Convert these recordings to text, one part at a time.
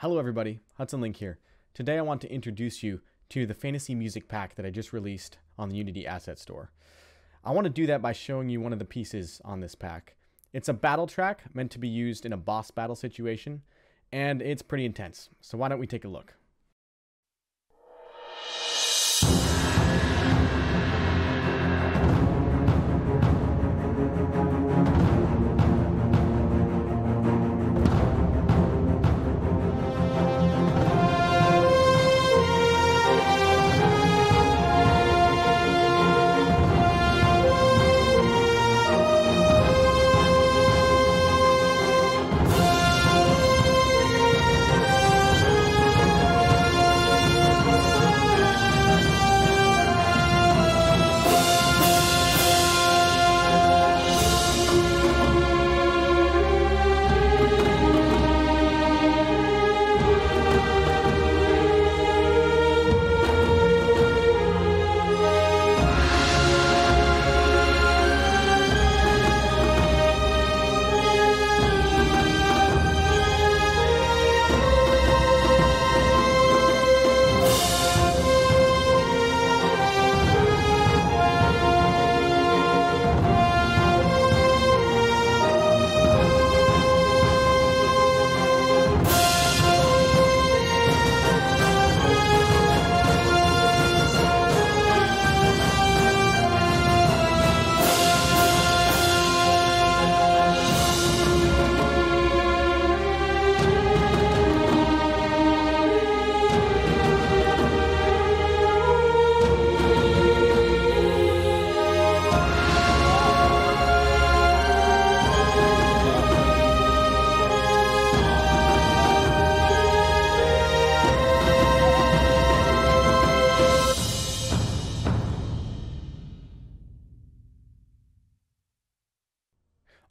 Hello everybody, Hudson Link here. Today I want to introduce you to the fantasy music pack that I just released on the Unity Asset Store. I want to do that by showing you one of the pieces on this pack. It's a battle track meant to be used in a boss battle situation, and it's pretty intense. So why don't we take a look?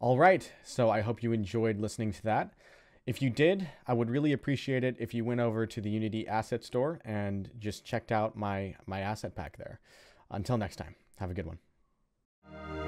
All right, so I hope you enjoyed listening to that. If you did, I would really appreciate it if you went over to the Unity Asset Store and just checked out my, my asset pack there. Until next time, have a good one.